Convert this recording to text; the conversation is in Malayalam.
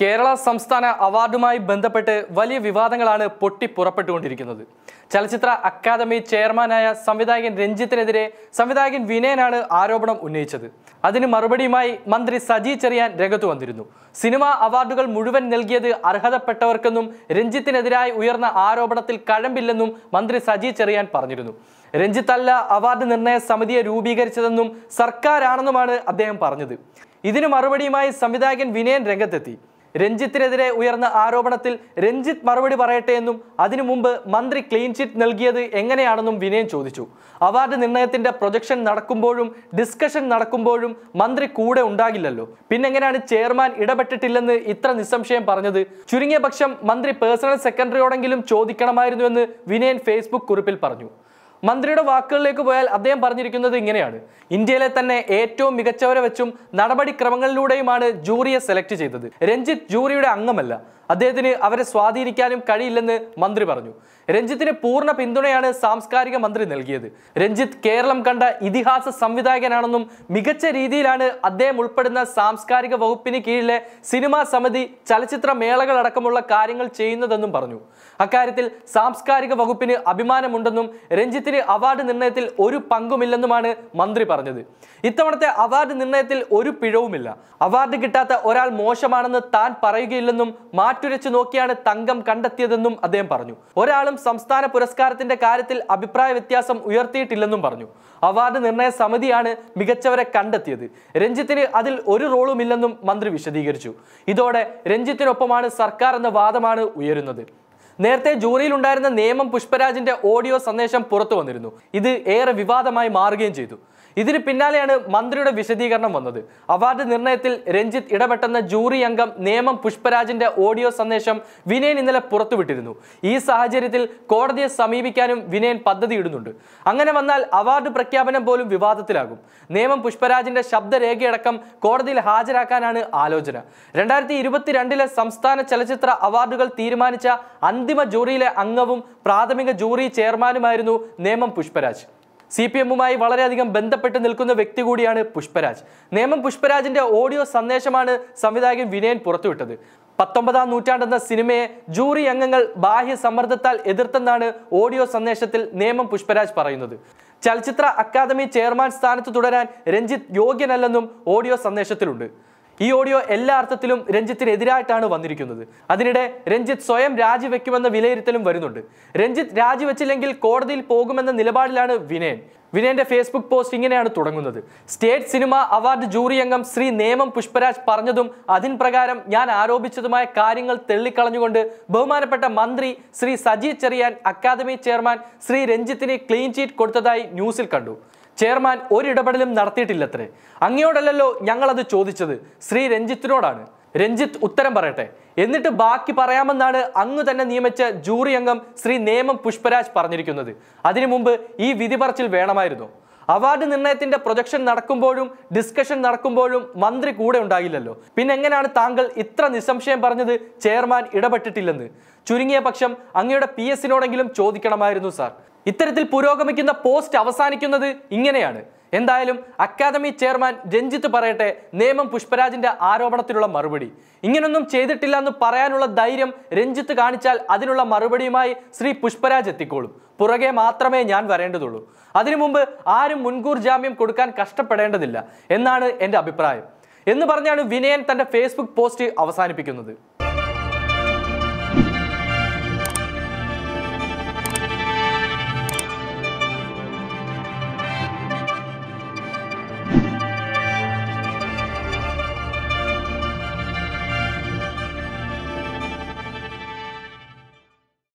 കേരള സംസ്ഥാന അവാർഡുമായി ബന്ധപ്പെട്ട് വലിയ വിവാദങ്ങളാണ് പൊട്ടിപ്പുറപ്പെട്ടുകൊണ്ടിരിക്കുന്നത് ചലച്ചിത്ര അക്കാദമി ചെയർമാനായ സംവിധായകൻ രഞ്ജിത്തിനെതിരെ സംവിധായകൻ വിനയനാണ് ആരോപണം ഉന്നയിച്ചത്. അതിന് മറുപടിയുമായി മന്ത്രി സജി ചെറിയാൻ രംഗത്ത് വന്നിരുന്നു. സിനിമാ അവാർഡുകൾ മുഴുവൻ നൽകിയത് അർഹതപ്പെട്ടവർക്കെന്നും രഞ്ജിത്തിനെതിരായി ഉയർന്ന ആരോപണത്തിൽ കഴമ്പില്ലെന്നും മന്ത്രി സജി ചെറിയാൻ പറഞ്ഞിരുന്നു. രഞ്ജിത്ത് അല്ല അവാർഡ് നിർണയ സമിതിയെ രൂപീകരിച്ചതെന്നും സർക്കാരാണെന്നുമാണ് അദ്ദേഹം പറഞ്ഞത്. ഇതിന് മറുപടിയുമായി സംവിധായകൻ വിനയൻ രംഗത്തെത്തി. രഞ്ജിത്തിനെതിരെ ഉയർന്ന ആരോപണത്തിൽ രഞ്ജിത്ത് മറുപടി പറയട്ടെ എന്നും അതിനു മുമ്പ് മന്ത്രി ക്ലീൻ ചിറ്റ് നൽകിയത് എങ്ങനെയാണെന്നും വിനയൻ ചോദിച്ചു. അവാർഡ് നിർണയത്തിന്റെ പ്രൊജക്ഷൻ നടക്കുമ്പോഴും ഡിസ്കഷൻ നടക്കുമ്പോഴും മന്ത്രി കൂടെ ഉണ്ടാകില്ലല്ലോ. പിന്നെങ്ങനെയാണ് ചെയർമാൻ ഇടപെട്ടിട്ടില്ലെന്ന് ഇത്ര നിസ്സംശയം പറഞ്ഞത്? ചുരുങ്ങിയ പക്ഷം മന്ത്രി പേഴ്സണൽ സെക്രട്ടറിയോടെങ്കിലും ചോദിക്കണമായിരുന്നുവെന്ന് വിനയൻ ഫേസ്ബുക്ക് കുറിപ്പിൽ പറഞ്ഞു. മന്ത്രിയുടെ വാക്കുകളിലേക്ക് പോയാൽ അദ്ദേഹം പറഞ്ഞിരിക്കുന്നത് ഇങ്ങനെയാണ്. ഇന്ത്യയിലെ തന്നെ ഏറ്റവും മികച്ചവരെ വെച്ചും നടപടിക്രമങ്ങളിലൂടെയുമാണ് ജൂറിയെ സെലക്ട് ചെയ്തത്. രഞ്ജിത്ത് ജൂറിയുടെ അംഗമല്ല. അദ്ദേഹത്തിന് അവരെ സ്വാധീനിക്കാനും കഴിയില്ലെന്ന് മന്ത്രി പറഞ്ഞു. രഞ്ജിത്തിന് പൂർണ പിന്തുണയാണ് സാംസ്കാരിക മന്ത്രി നൽകിയത്. രഞ്ജിത്ത് കേരളം കണ്ട ഇതിഹാസ സംവിധായകനാണെന്നും മികച്ച രീതിയിലാണ് അദ്ദേഹം ഉൾപ്പെടുന്ന സാംസ്കാരിക വകുപ്പിന് കീഴിലെ സിനിമാ സമിതി ചലച്ചിത്ര മേളകൾ അടക്കമുള്ള കാര്യങ്ങൾ ചെയ്യുന്നതെന്നും പറഞ്ഞു. അക്കാര്യത്തിൽ സാംസ്കാരിക വകുപ്പിന് അഭിമാനമുണ്ടെന്നും രഞ്ജിത്തിന് അവാർഡ് നിർണയത്തിൽ ഒരു പങ്കുമില്ലെന്നുമാണ് മന്ത്രി പറഞ്ഞത്. ഇത്തവണത്തെ അവാർഡ് നിർണയത്തിൽ ഒരു പിഴവുമില്ല. അവാർഡ് കിട്ടാത്ത ഒരാൾ മോശമാണെന്ന് താൻ പറയുകയില്ലെന്നും മാറ്റുരച്ചു നോക്കിയാണ് തങ്കം കണ്ടെത്തിയതെന്നും അദ്ദേഹം പറഞ്ഞു. ഒരാളും സംസ്ഥാന പുരസ്കാരത്തിന്റെ കാര്യത്തിൽ അഭിപ്രായ വ്യത്യാസം ഉയർത്തിയിട്ടില്ലെന്നും പറഞ്ഞു. അവാർഡ് നിർണയ സമിതിയാണ് മികച്ചവരെ കണ്ടെത്തിയത്. രഞ്ജിത്തിന് അതിൽ ഒരു റോളുമില്ലെന്നും മന്ത്രി വിശദീകരിച്ചു. ഇതോടെ രഞ്ജിത്തിനൊപ്പമാണ് സർക്കാർ എന്ന വാദമാണ് ഉയരുന്നത്. നേരത്തെ ജൂറിയിൽ ഉണ്ടായിരുന്ന നേമം പുഷ്പരാജിന്റെ ഓഡിയോ സന്ദേശം പുറത്തു വന്നിരുന്നു. ഇത് ഏറെ വിവാദമായി മാറുകയും ചെയ്തു. ഇതിന് പിന്നാലെയാണ് മന്ത്രിയുടെ വിശദീകരണം വന്നത്. അവാർഡ് നിർണയത്തിൽ രഞ്ജിത്ത് ഇടപെട്ടെന്ന ജൂറി അംഗം നേമം പുഷ്പരാജിന്റെ ഓഡിയോ സന്ദേശം വിനയൻ ഇന്നലെ പുറത്തുവിട്ടിരുന്നു. ഈ സാഹചര്യത്തിൽ കോടതിയെ സമീപിക്കാനും വിനയൻ പദ്ധതിയിടുന്നുണ്ട് അങ്ങനെ വന്നാൽ അവാർഡ് പ്രഖ്യാപനം പോലും വിവാദത്തിലാകും. നേമം പുഷ്പരാജിന്റെ ശബ്ദരേഖയടക്കം കോടതിയിൽ ഹാജരാക്കാനാണ് ആലോചന. രണ്ടായിരത്തി ഇരുപത്തിരണ്ടിലെ സംസ്ഥാന ചലച്ചിത്ര അവാർഡുകൾ തീരുമാനിച്ച അന്തിമ ജൂറിയിലെ അംഗവും പ്രാഥമിക ജൂറി ചെയർമാനുമായിരുന്നു നേമം പുഷ്പരാജ്. സി പി എമ്മുമായി വളരെയധികം ബന്ധപ്പെട്ട് നിൽക്കുന്ന വ്യക്തി കൂടിയാണ് പുഷ്പരാജ്. നേമം പുഷ്പരാജിന്റെ ഓഡിയോ സന്ദേശമാണ് സംവിധായകൻ വിനയൻ പുറത്തുവിട്ടത്. പത്തൊമ്പതാം നൂറ്റാണ്ടെന്ന സിനിമയെ ജൂറി അംഗങ്ങൾ ബാഹ്യ സമ്മർദ്ദത്താൽ എതിർത്തെന്നാണ് ഓഡിയോ സന്ദേശത്തിൽ നേമം പുഷ്പരാജ് പറയുന്നത്. ചലച്ചിത്ര അക്കാദമി ചെയർമാൻ സ്ഥാനത്ത് തുടരാൻ രഞ്ജിത്ത് യോഗ്യനല്ലെന്നും ഓഡിയോ സന്ദേശത്തിലുണ്ട്. ഈ ഓഡിയോ എല്ലാ അർത്ഥത്തിലും രഞ്ജിത്തിനെതിരായിട്ടാണ് വന്നിരിക്കുന്നത്. അതിനിടെ രഞ്ജിത്ത് സ്വയം രാജിവെക്കുമെന്ന വിലയിരുത്തലും വരുന്നുണ്ട്. രഞ്ജിത്ത് രാജിവെച്ചില്ലെങ്കിൽ കോടതിയിൽ പോകുമെന്ന നിലപാടിലാണ് വിനയൻ. വിനയന്റെ ഫേസ്ബുക്ക് പോസ്റ്റ് ഇങ്ങനെയാണ് തുടങ്ങുന്നത്. സ്റ്റേറ്റ് സിനിമ അവാർഡ് ജൂറി അംഗം ശ്രീ നേമം പുഷ്പരാജ് പറഞ്ഞതും അതിൻ പ്രകാരം ഞാൻ ആരോപിച്ചതുമായ കാര്യങ്ങൾ തെള്ളിക്കളഞ്ഞുകൊണ്ട് ബഹുമാനപ്പെട്ട മന്ത്രി ശ്രീ സജി ചെറിയാൻ അക്കാദമി ചെയർമാൻ ശ്രീ രഞ്ജിത്തിന് ക്ലീൻ ചീറ്റ് കൊടുത്തതായി ന്യൂസിൽ കണ്ടു. ചെയർമാൻ ഒരിടപെടലും നടത്തിയിട്ടില്ലത്രേ. അങ്ങയോടല്ലല്ലോ ഞങ്ങളത് ചോദിച്ചത്. ശ്രീ രഞ്ജിത്തിനോടാണ്. രഞ്ജിത്ത് ഉത്തരം പറയട്ടെ. എന്നിട്ട് ബാക്കി പറയാമെന്നാണ് അങ്ങ് തന്നെ നിയമിച്ച ജൂറി അംഗം ശ്രീ നേമം പുഷ്പരാജ് പറഞ്ഞിരിക്കുന്നത്. അതിനു മുമ്പ് ഈ വിധി പറച്ചിൽ വേണമായിരുന്നു. അവാർഡ് നിർണയത്തിന്റെ പ്രൊജക്ഷൻ നടക്കുമ്പോഴും ഡിസ്കഷൻ നടക്കുമ്പോഴും മന്ത്രി കൂടെ ഉണ്ടാകില്ലല്ലോ പിന്നെ എങ്ങനെയാണ് താങ്കൾ ഇത്ര നിസ്സംശയം പറഞ്ഞത് ചെയർമാൻ ഇടപെട്ടിട്ടില്ലെന്ന്. ചുരുങ്ങിയ പക്ഷം അങ്ങയുടെ പി എസിനോടെങ്കിലും ചോദിക്കണമായിരുന്നു സാർ. ഇത്തരത്തിൽ പുരോഗമിക്കുന്ന പോസ്റ്റ് അവസാനിക്കുന്നത് ഇങ്ങനെയാണ്. എന്തായാലും അക്കാദമി ചെയർമാൻ രഞ്ജിത്ത് പറയട്ടെ നിയമം പുഷ്പരാജിന്റെ ആരോപണത്തിലുള്ള മറുപടി. ഇങ്ങനൊന്നും ചെയ്തിട്ടില്ല എന്ന് പറയാനുള്ള ധൈര്യം രഞ്ജിത്ത് കാണിച്ചാൽ അതിനുള്ള മറുപടിയുമായി ശ്രീ പുഷ്പരാജ് എത്തിക്കോളും. പുറകെ മാത്രമേ ഞാൻ വരേണ്ടതുള്ളൂ. അതിനു മുമ്പ് ആരും മുൻകൂർ ജാമ്യം കൊടുക്കാൻ കഷ്ടപ്പെടേണ്ടതില്ല എന്നാണ് എന്റെ അഭിപ്രായം. എന്ന് പറഞ്ഞാണ് വിനയൻ തന്റെ ഫേസ്ബുക്ക് പോസ്റ്റ് അവസാനിപ്പിക്കുന്നത്.